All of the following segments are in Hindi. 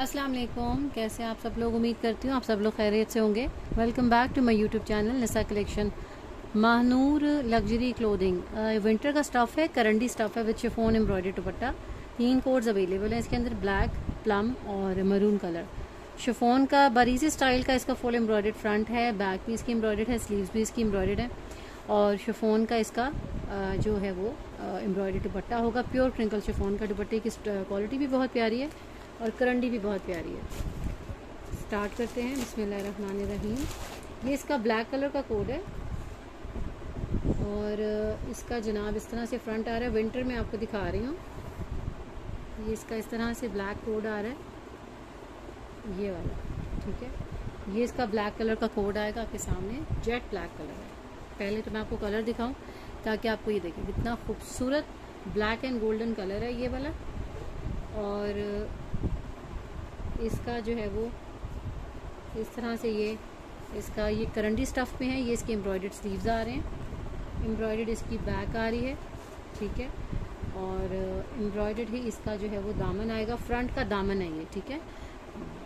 अस्सलाम वालेकुम कैसे आप सब लोग? उम्मीद करती हूँ आप सब लोग खैरियत से होंगे। Welcome back to my YouTube channel नसा collection Mahnoor luxury clothing winter का स्टफ़ है करंडी स्टफ़ है विद शिफोन एम्ब्रॉयडरी दुपट्टा. तीन कोड्स अवेलेबल हैं, इसके अंदर ब्लैक प्लम और मरून कलर शिफोन का बरीजी स्टाइल का इसका फुल एम्ब्रॉयड फ्रंट है बैक भी इसकी एम्ब्रॉयड है स्लीव्स भी इसकी एम्ब्रॉयड है. और शिफोन का इसका जो है वो एम्ब्रॉयडरी दुपट्टा होगा. प्योर क्रिंकल शिफोन का दुपट्टे की क्वालिटी भी बहुत प्यारी है. और करंडी भी बहुत प्यारी है। स्टार्ट करते हैं। रहीम ये इसका ब्लैक कलर का कोड है। और इसका जनाब इस तरह से फ्रंट आ रहा है। विंटर में आपको दिखा रही हूँ। ये इसका इस तरह से ब्लैक कोड आ रहा है। ये वाला, ठीक है? ये इसका ब्लैक कलर का कोड आएगा आपके सामने। जेट ब्लैक कलर है। पहले तो मैं आपको कलर दिखाऊँ, ताकि आपको ये देखें। कितना खूबसूरत ब्लैक एंड गोल्डन कलर है ये वाला। और इसका जो है वो, इस तरह से ये, इसका ये करंडी स्टफ़ में है, ये इसके एम्ब्रॉयड स्लीव्स आ रहे हैं। एम्ब्रॉयड इसकी बैक आ रही है, ठीक है? और एम्ब्रॉयड ही इसका जो है वो दामन आएगा। फ्रंट का दामन है ये, ठीक है?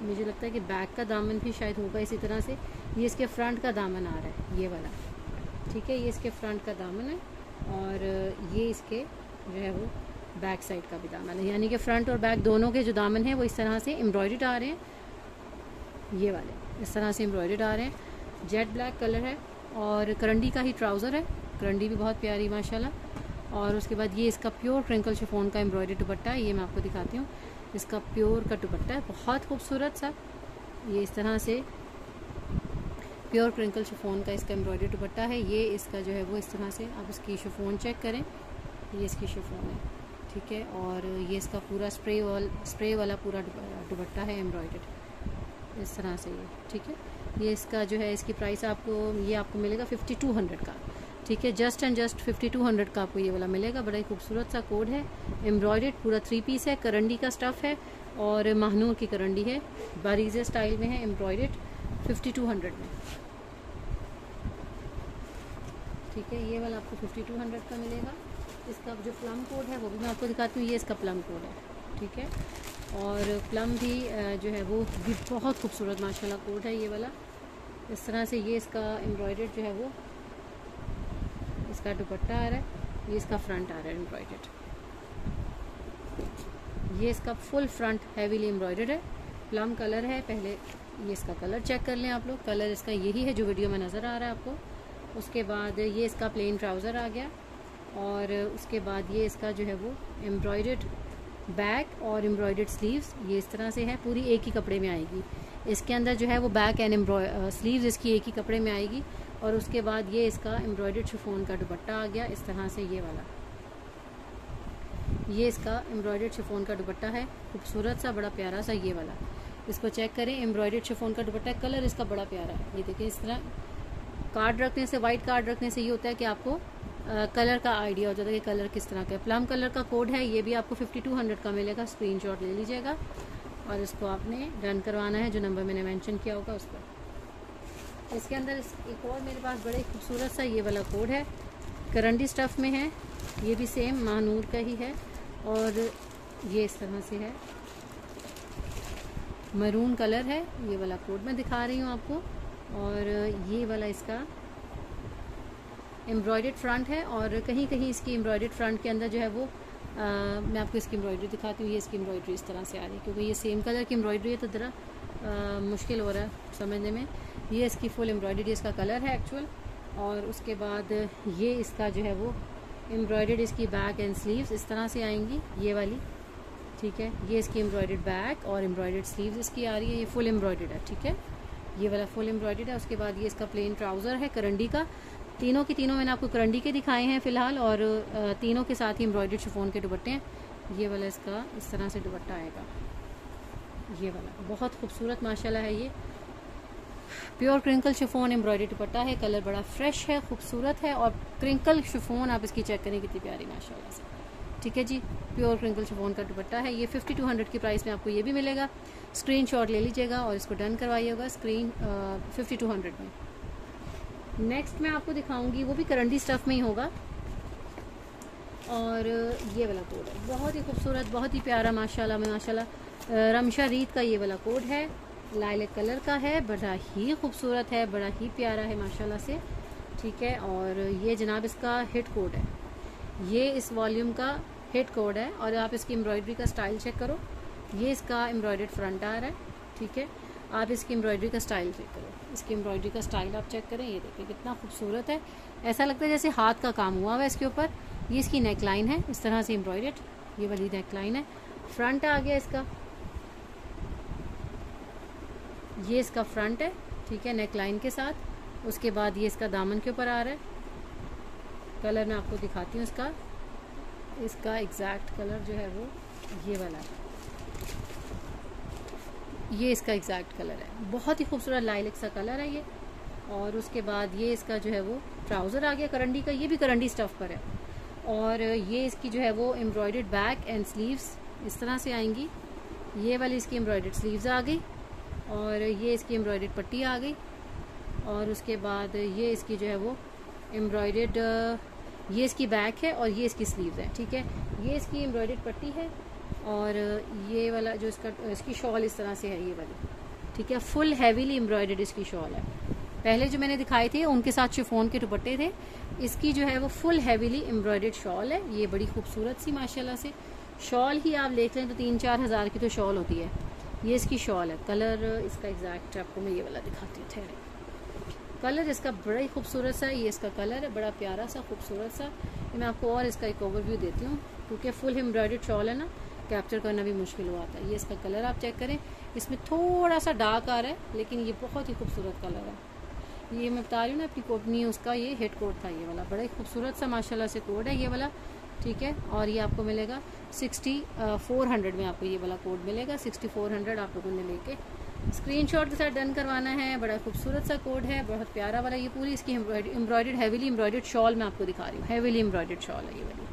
मुझे लगता है कि बैक का दामन भी शायद होगा इसी तरह से। ये इसके फ्रंट का दामन आ रहा है, ये वाला। ठीक है? ये इसके फ्रंट का दामन है और ये इसके जो है वो बैक साइड का भी दामन है। यानी कि फ्रंट और बैक दोनों के जो दामन है, वो इस तरह से एम्ब्रॉयड आ रहे हैं। ये वाले, इस तरह से एम्ब्रॉयड आ रहे हैं। जेट ब्लैक कलर है और करंडी का ही ट्राउज़र है। करंडी भी बहुत प्यारी माशाल्लाह। और उसके बाद ये इसका प्योर क्रिंकल शिफोन का एम्ब्रॉयडरी दुपट्टा है, ये मैं आपको दिखाती हूँ। इसका प्योर का दुपट्टा है, बहुत खूबसूरत सा। ये इस तरह से प्योर क्रिंकल शिफोन का इसका एम्ब्रॉयडरी दुपट्टा है। ये इसका जो है वो इस तरह से, आप इसकी शिफोन चेक करें। ये इसकी शिफोन है। ठीक है, और ये इसका पूरा स्प्रे वाल स्प्रे वाला पूरा दुपट्टा है एम्ब्रॉयड इस तरह से ये, ठीक है? ये इसका जो है, इसकी प्राइस आपको, ये आपको मिलेगा फिफ्टी टू हंड्रेड का। ठीक है? Just and just fifty two hundred का आपको ये वाला मिलेगा। बड़ा ही खूबसूरत सा कोड है। एम्ब्रॉयड पूरा थ्री पीस है, करंडी का स्टफ़ है, और महानूर की करंडी है। बारीजे स्टाइल में है एम्ब्रॉयड फिफ्टी टू हंड्रेड में। ठीक है? ये वाला आपको फिफ्टी टू हंड्रेड का मिलेगा। इसका जो प्लम कोड है, वो भी मैं आपको दिखाती हूँ, ये इसका प्लम कोड है, ठीक है? और प्लम भी जो है वो भी बहुत खूबसूरत, माशाल्लाह कोड है ये वाला। इस तरह से ये इसका एम्ब्रॉयड जो है वो, इसका दुपट्टा आ रहा है, ये इसका फ्रंट आ रहा है एम्ब्रॉयड ये इसका फुल फ्रंट हैवीली एम्ब्रॉयड है। प्लम कलर है, पहले ये इसका कलर चेक कर लें आप लोग। कलर इसका यही है जो वीडियो में नज़र आ रहा है आपको। उसके बाद ये इसका प्लेन ट्राउज़र आ गया। और उसके बाद ये इसका जो है वो एम्ब्रॉयड बैक और एम्ब्रॉयड स्लीव्स ये इस तरह से है, पूरी एक ही कपड़े में आएगी। इसके अंदर जो है वो बैक एंड एम्ब्रॉय स्लीव्स इसकी एक ही कपड़े में आएगी और उसके बाद ये इसका एम्ब्रॉयड शिफोन का दुपट्टा आ गया, इस तरह से ये वाला। ये इसका एम्ब्रॉयड शिफोन का दुपट्टा है, खूबसूरत सा, बड़ा प्यारा सा ये वाला। इसको चेक करें एम्ब्रॉयड शिफोन का दुपट्टा कलर इसका बड़ा प्यारा है। ये देखिए, इस तरह कार्ड रखने से वाइट कार्ड रखने से ये होता है कि आपको कलर का आइडिया हो जाता है कि कलर किस तरह का प्लम कलर का कोड है, ये भी आपको 5200 का मिलेगा। स्क्रीनशॉट ले लीजिएगा और इसको आपने डन करवाना है, जो नंबर मैंने मेंशन किया होगा उस पर। इसके अंदर एक और मेरे पास बड़े खूबसूरत सा ये वाला कोड है। करंडी स्टफ़ में है, ये भी सेम महानूर का ही है और ये इस तरह से है। मरून कलर है, ये वाला कोड मैं दिखा रही हूँ आपको और ये वाला इसका एम्ब्रॉयड फ्रंट है और कहीं कहीं इसकी एम्ब्रॉयड फ्रंट के अंदर जो है वो आ, मैं आपको इसकी एम्ब्रॉयडरी दिखाती हूँ ये इसकी एम्ब्रॉयडरी इस तरह से आ रही है क्योंकि ये सेम कलर की एम्ब्रॉयडरी है तो ज़रा मुश्किल हो रहा है समझने में। ये इसकी फुल एम्ब्रॉयडरी इसका कलर है एक्चुअल और उसके बाद ये इसका जो है वो एम्ब्रॉयड इसकी बैक एंड स्लीव्स इस तरह से आएँगी ये वाली ठीक है? ये इसकी एम्ब्रॉयड बैक और एम्ब्रॉयड स्लीव्स इसकी आ रही है ये फुल एम्ब्रॉयड है ठीक है? ये वाला फुल एम्ब्रॉयड है उसके बाद ये इसका प्लेन ट्राउज़र है करंडी का तीनों के तीनों मैंने आपको करंडी के दिखाए हैं फ़िलहाल और तीनों के साथ ही एम्ब्रॉयड शिफोन के दुपट्टे हैं। ये वाला इसका इस तरह से दुपट्टा आएगा। ये वाला, बहुत खूबसूरत माशाल्लाह है ये। Pure crinkle chiffon embroidery dupatta है, कलर बड़ा फ्रेश है, खूबसूरत है और क्रिंकल शिफोन आप इसकी चेक करें कितनी प्यारी माशाल्लाह से। ठीक है जी, प्योर क्रिंकल शिफोन का दुपट्टा है। ये फिफ्टी टू हंड्रेड की प्राइस में आपको ये भी मिलेगा। स्क्रीन शॉट ले लीजिएगा और इसको डन करवाइएगा। स्क्रीन फिफ्टी टू हंड्रेड में। नेक्स्ट मैं आपको दिखाऊँगी, वो भी करंडी स्टफ़ में ही होगा। और ये वाला कोड है। बहुत ही खूबसूरत, बहुत ही प्यारा, माशाल्लाह, में रमशा रीत का ये वाला कोड है। लाइल कलर का है, बड़ा ही खूबसूरत है, बड़ा ही प्यारा है, माशाल्लाह से। ठीक है, और ये जनाब इसका हिट कोड है। ये इस वॉल्यूम का हिट कोड है, और आप इसकी एम्ब्रॉयडरी का स्टाइल चेक करो। ये इसका एम्ब्रॉयड फ्रंट आ रहा है, ठीक है। आप इसकी एम्ब्रॉयडरी का स्टाइल चेक करो। इसकी एम्ब्रॉयडरी का स्टाइल आप चेक करें, ये देखें कितना खूबसूरत है। ऐसा लगता है जैसे हाथ का काम हुआ हुआ है इसके ऊपर। ये इसकी नेक लाइन है, इस तरह से एम्ब्रॉयड ये वाली नेक लाइन है। फ्रंट आ गया इसका। ये इसका फ्रंट है, ठीक है नेक लाइन के साथ। उसके बाद ये इसका दामन के ऊपर आ रहा है। कलर मैं आपको दिखाती हूँ इसका। इसका एग्जैक्ट कलर जो है वो ये वाला है। ये इसका एग्जैक्ट कलर है। बहुत ही खूबसूरत लाइलिक सा कलर है ये। और उसके बाद ये इसका जो है वो ट्राउज़र आ गया करंडी का, ये भी करंडी स्टफ़ पर है। और ये इसकी जो है वो एम्ब्रॉयड बैक एंड स्लीव्स इस तरह से आएँगी। ये वाली इसकी एम्ब्रॉयड स्लीव्स आ गई और ये इसकी एम्ब्रॉयड पट्टी आ गई। और उसके बाद ये इसकी जो है वो एम्ब्रॉयड ये इसकी बैक है और ये इसकी स्लीव्स है, ठीक है? ये इसकी एम्ब्रॉयड पट्टी है और ये वाला जो इसका, इसकी शॉल इस तरह से है, ये वाली। ठीक है फुल हैवीली एम्ब्रॉयड इसकी शॉल है। पहले जो मैंने दिखाए थे, उनके साथ शिफोन के दुपट्टे थे। इसकी जो है वो फुल हैवीली एम्ब्रॉयड शॉल है। ये बड़ी खूबसूरत सी, माशाल्लाह से। शॉल ही आप देख लें तो तीन चार हज़ार की तो शॉल होती है। ये इसकी शॉल है। कलर इसका एग्जैक्ट आपको मैं ये वाला दिखाती हूँ, ठहरे। कलर इसका बड़ा ही खूबसूरत सा ये इसका कलर है, बड़ा प्यारा सा, खूबसूरत सा। मैं आपको और इसका एक ओवरव्यू देती हूँ। क्योंकि फुल एम्ब्रॉयड शॉल है ना कैप्चर करना भी मुश्किल हुआ था ये इसका कलर आप चेक करें। इसमें थोड़ा सा डार्क आ रहा है, लेकिन ये बहुत ही खूबसूरत कलर है। ये मैं बता रही हूँ ना अपनी कोटनी उसका ये हेड कोट था ये वाला। बड़ा ही खूबसूरत सा माशाल्लाह से कोड है ये वाला, ठीक है? और ये आपको मिलेगा सिक्सटी फोर हंड्रेड में आपको ये वाला कोड मिलेगा। सिक्सटी फोर हंड्रेड आप लोगों ने लेके स्क्रीनशॉट के साथ डन करवाना है। बड़ा खूबसूरत सा कोड है, बहुत प्यारा वाला। ये पूरी इसकी एम्ब्रॉयड हैवीली एम्ब्रॉयड शॉल मैं आपको दिखा रही हूँ। हैवीली एम्ब्रॉयड शॉल है ये वाली,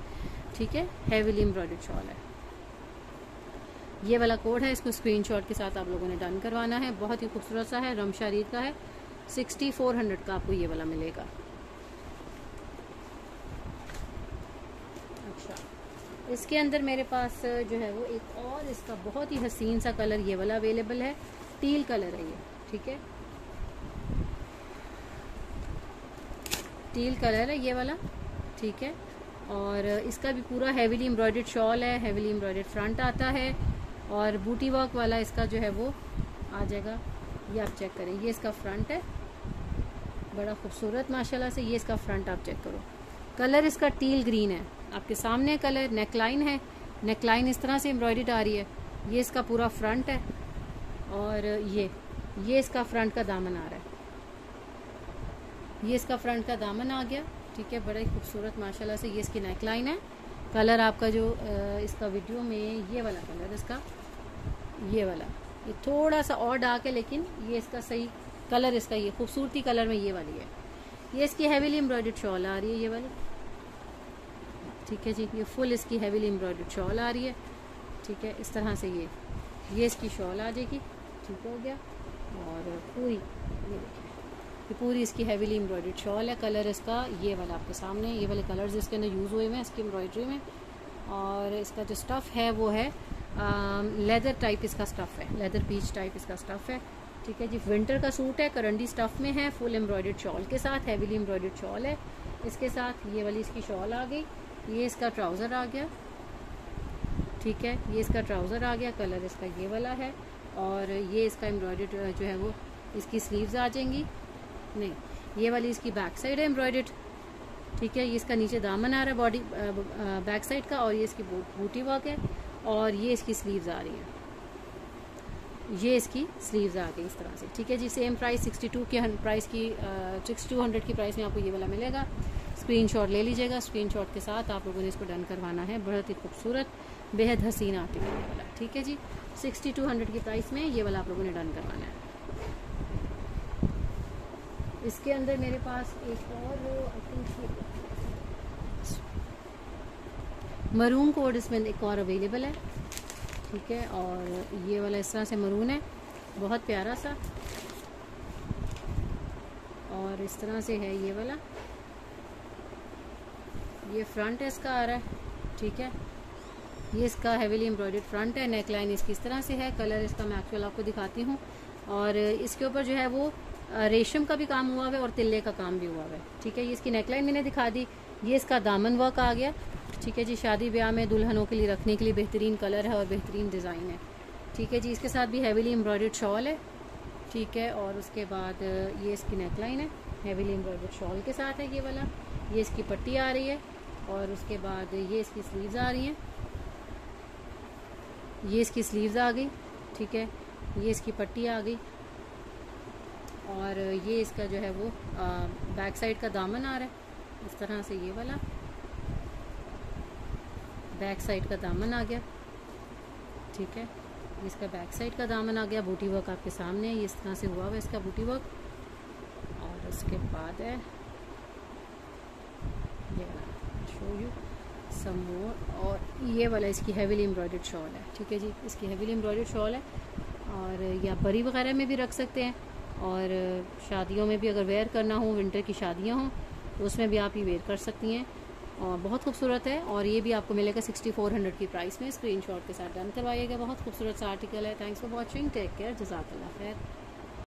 ठीक है? हैवीली एम्ब्रॉयड शॉल है। ये वाला कोड है, इसको स्क्रीनशॉट के साथ आप लोगों ने डन करवाना है। बहुत ही खूबसूरत सा है, रम शरीर का है। सिक्सटी फोर हंड्रेड का आपको ये वाला मिलेगा। अच्छा इसके अंदर मेरे पास जो है वो एक और इसका बहुत ही हसीन सा कलर ये वाला अवेलेबल है। टील कलर है ये, ठीक है? टील कलर है ये वाला, ठीक है? और इसका भी पूरा हैवीली एम्ब्रॉयड शॉल है हैवीली एम्ब्रॉयड फ्रंट आता है। और बूटी वर्क वाला इसका जो है वो आ जाएगा। ये आप चेक करें। ये इसका फ्रंट है। बड़ा खूबसूरत, माशाल्लाह से ये इसका फ्रंट आप चेक करो। कलर इसका टील ग्रीन है। आपके सामने कलर नेकलाइन है। नेकलाइन इस तरह से एम्ब्रॉयड आ रही है। ये इसका पूरा फ्रंट है। और ये ये इसका फ्रंट का दामन आ रहा है। ये इसका फ्रंट का दामन आ गया। ठीक है, बड़ा ही खूबसूरत, माशाल्लाह से ये इसकी नेकलाइन है। कलर आपका जो इसका वीडियो में ये वाला कलर इसका। ये वाला। ये थोड़ा सा और डार्क है, लेकिन ये इसका सही कलर इसका ये खूबसूरती कलर में ये वाली है। ये इसकी हैवीली एम्ब्रॉयड शॉल आ रही है, ये वाली। ठीक है जी, ये फुल इसकी हैवीली एम्ब्रॉयड शॉल आ रही है। ठीक है, इस तरह से ये ये इसकी शॉल आ जाएगी। ठीक हो गया। और पूरी, ये देखिए। पूरी इसकी हैवीली एम्ब्रॉयड शॉल है कलर इसका, ये वाला आपके सामने, ये वाले कलर्स इसके अंदर यूज़ हुए हैं, इसकी एम्ब्रॉयड्री में। और इसका जो स्टफ़ है, वो है लेदर टाइप इसका स्टफ़ है। लेदर पीच टाइप इसका स्टफ़ है। ठीक है जी विंटर का सूट है, करंडी स्टफ़ में है फुल एम्ब्रॉयड शॉल के साथ हैवीली एम्ब्रॉयड शॉल है। इसके साथ ये वाली इसकी शॉल आ गई। ये इसका ट्राउज़र आ गया। ठीक है, ये इसका ट्राउज़र आ गया कलर इसका ये वाला है। और ये इसका एम्ब्रॉयड जो है वो इसकी स्लीव्स आ जाएँगी। नहीं, ये वाली इसकी बैक साइड है एम्ब्रॉयड ठीक है, ये इसका नीचे दामन आ रहा है बॉडी बैक साइड का, और ये इसकी बूटी वर्क है। और ये इसकी स्लीव्स आ रही है। ये इसकी स्लीव्स आ गई इस तरह से, ठीक है जी? सेम प्राइस 62 के प्राइस की सिक्स टू हंड्रेड की प्राइस में आपको ये वाला मिलेगा। स्क्रीनशॉट ले लीजिएगा। स्क्रीनशॉट के साथ आप लोगों ने इसको डन करवाना है। बहुत ही खूबसूरत, बेहद हसीन आर्टिकल ये वाला, ठीक है जी? सिक्सटी टू हंड्रेड की प्राइस में ये वाला आप लोगों ने डन करवाना है। इसके अंदर मेरे पास एक और आई थिंक मरून कोड इसमें एक और अवेलेबल है, ठीक है? और ये वाला इस तरह से मरून है, बहुत प्यारा सा। और इस तरह से है ये वाला। ये फ्रंट इसका आ रहा है, ठीक है? ये इसका हेवीली एम्ब्रॉयडर्ड फ्रंट है नेक लाइन इसकी इस तरह से है कलर इसका मैं एक्चुअल आपको दिखाती हूँ। और इसके ऊपर जो है वो रेशम का भी काम हुआ है और तिल्ले का काम भी हुआ है, ठीक है? ये इसकी नेकलाइन मैंने दिखा दी, ये इसका दामन वर्क आ गया। ठीक है जी शादी ब्याह में दुल्हनों के लिए रखने के लिए बेहतरीन कलर है और बेहतरीन डिज़ाइन है। ठीक है जी इसके साथ भी हैवीली एम्ब्रॉयडर्ड शॉल है। ठीक है और उसके बाद ये इसकी नेकलाइन है। हैवीली एम्ब्रॉयडर्ड शॉल के साथ है ये वाला। ये इसकी पट्टी आ रही है और उसके बाद ये इसकी स्लीव्स आ रही हैं। ये इसकी स्लीव्स आ गई। ठीक है ये इसकी पट्टी आ गई। और ये इसका जो है वो आ, बैक साइड का दामन आ रहा है। इस तरह से ये वाला। बैक साइड का दामन आ गया। ठीक है? इसका बैक साइड का दामन आ गया बूटी वर्क आपके सामने है, इस तरह से हुआ हुआ इसका बूटी वर्क और उसके बाद है, ये शो यू सम और ये वाला इसकी हेवीली एम्ब्रॉयडर्ड शॉल है, ठीक है जी? इसकी हेवीली एम्ब्रॉयडर्ड शॉल है। और या बरी वगैरह में भी रख सकते हैं। और शादियों में भी अगर वेयर करना हो विंटर की शादियाँ हों तो उसमें भी आप ये वेयर कर सकती हैं। और बहुत खूबसूरत है और ये भी आपको मिलेगा सिक्सटी फोर हंड्रेड की प्राइस में। स्क्रीनशॉट के साथ डन करवाइएगा। बहुत खूबसूरत सा आर्टिकल है। Thanks for watching take care जजाकल्ला खैर।